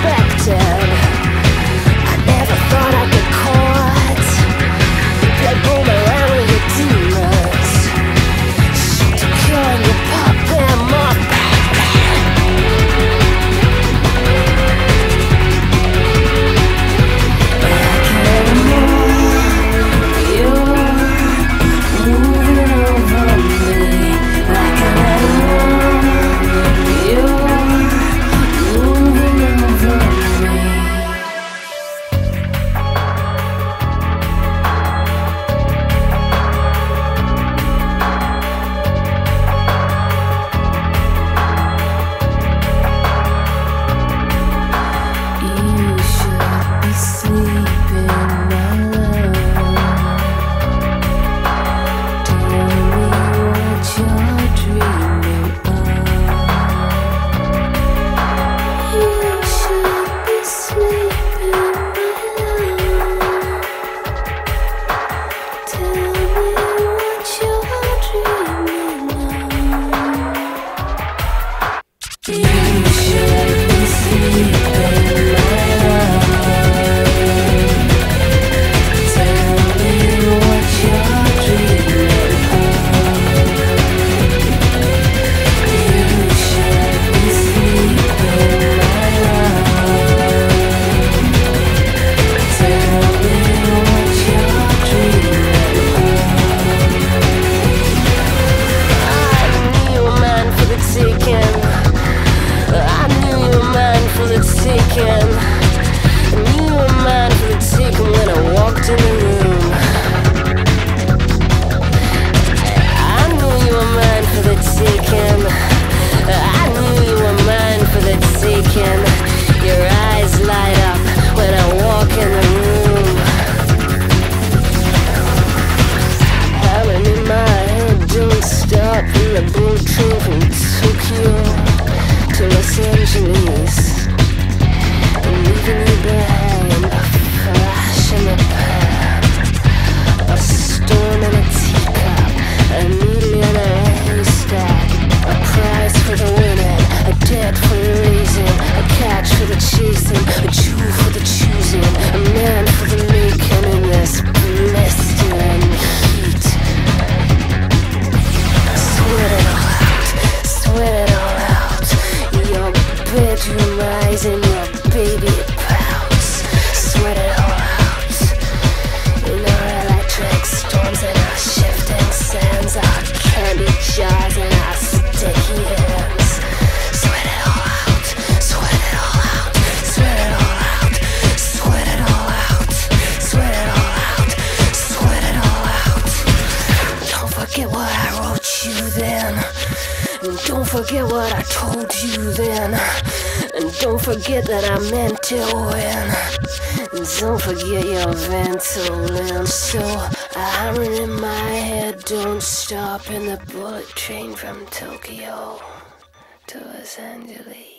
perspective. reason what I told you then. And don't forget that I meant to win. And don't forget your Ventolin. So hammer in my head, don't stop in the bullet train from Tokyo to Los Angeles.